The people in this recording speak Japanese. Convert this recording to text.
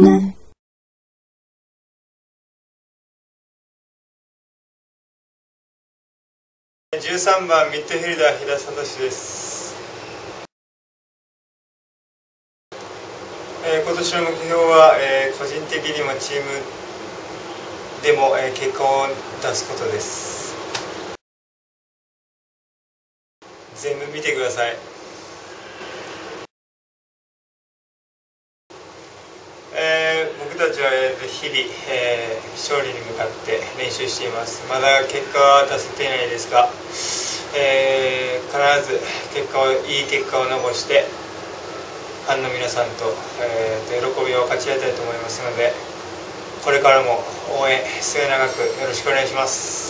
ね。13番ミッドフィルダー日田聡です、えー今年の目標は、えー個人的にもチームでも、えー結果を出すことです。全部見てくださいえー僕たちは日々、えー勝利に向かって練習しています。まだ結果は出せていないですが、えー必ず結果をいい結果を残してファンの皆さんと,、えーと喜びを分かち合いたいと思いますのでこれからも応援末永くよろしくお願いします。